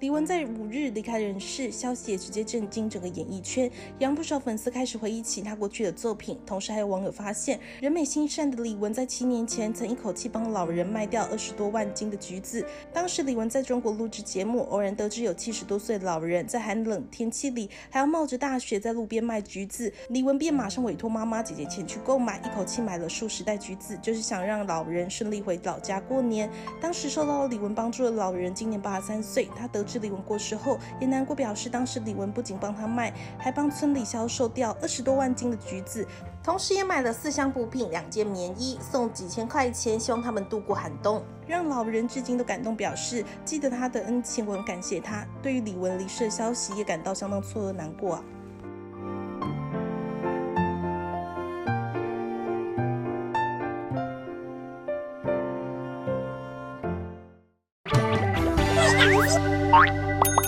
李玟在五日离开人世，消息也直接震惊整个演艺圈，让不少粉丝开始回忆起他过去的作品。同时，还有网友发现，人美心善的李玟在七年前曾一口气帮老人卖掉二十多万斤的橘子。当时李玟在中国录制节目，偶然得知有七十多岁的老人在寒冷天气里还要冒着大雪在路边卖橘子，李玟便马上委托妈妈姐姐前去购买，一口气买了数十袋橘子，就是想让老人顺利回老家过年。当时受到李玟帮助的老人今年八十三岁，他得知李文过世后，也难过，表示当时李文不仅帮他卖，还帮村里销售掉二十多万斤的橘子，同时也买了四箱补品、两件棉衣，送几千块钱，希望他们度过寒冬。让老人至今都感动，表示记得他的恩情，我很感谢他。对于李文离世的消息，也感到相当错愕难过啊。Bye.